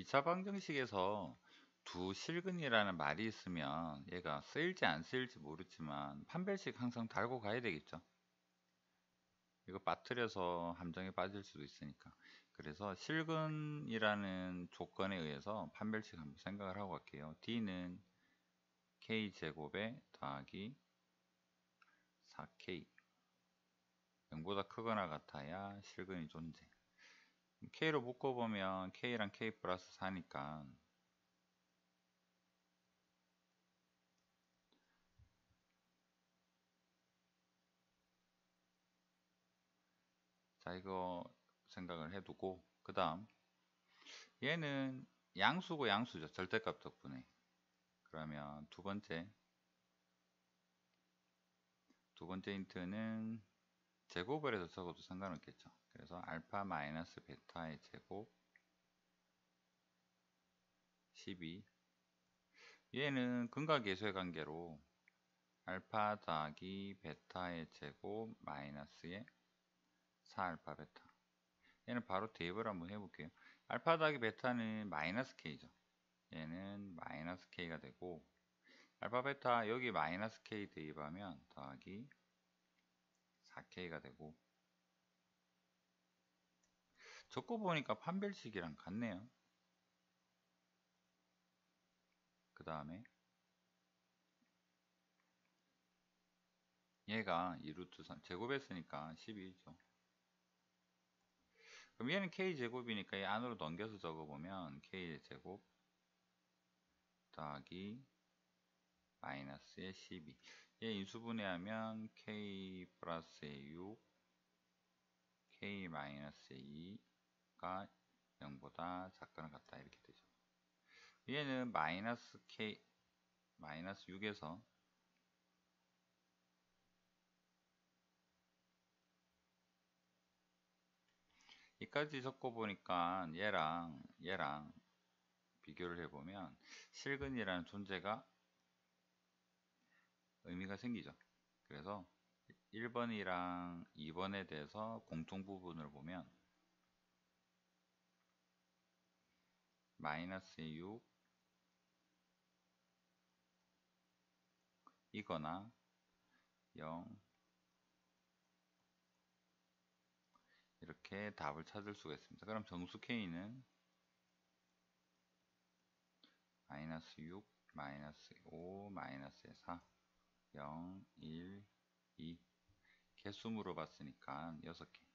2차 방정식에서 두 실근이라는 말이 있으면 얘가 쓰일지 안 쓰일지 모르지만 판별식 항상 달고 가야 되겠죠. 이거 빠뜨려서 함정에 빠질 수도 있으니까. 그래서 실근이라는 조건에 의해서 판별식 한번 생각을 하고 갈게요. D는 K제곱에 더하기 4K 0보다 크거나 같아야 실근이 존재. K로 묶어보면 K랑 K 플러스 4니까. 자 이거 생각을 해두고 그 다음. 얘는 양수고 양수죠 절대값 덕분에. 그러면 두 번째. 두 번째 힌트는 제곱을 해서 적어도 상관없겠죠 그래서 알파 마이너스 베타의 제곱 12 얘는 근각계수의 관계로 알파 더하기 베타의 제곱 마이너스의 4알파 베타. 얘는 바로 대입을 한번 해볼게요. 알파 더하기 베타는 마이너스 k죠. 얘는 마이너스 k가 되고 알파 베타 여기 마이너스 k 대입하면 더하기 4k가 되고 적고 보니까 판별식이랑 같네요 그 다음에 얘가 2루트 3 제곱했으니까 12죠 그럼 얘는 k제곱이니까 이 안으로 넘겨서 적어보면 k제곱 더하기 마이너스의 12. 얘 인수분해하면 k 플러스의 6, k 마이너스의 2 가 0보다 작거나 같다 이렇게 되죠. 얘는 마이너스 k 마이너스 6에서 이까지 적고 보니까 얘랑 얘랑 비교를 해보면 실근이라는 존재가 의미가 생기죠. 그래서 1번이랑 2번에 대해서 공통 부분을 보면 마이너스 6 이거나 0 이렇게 답을 찾을 수가 있습니다. 그럼 정수 K는 마이너스 6, 마이너스 5, 마이너스 4, 0, 1, 2 개수 물어봤으니까 6개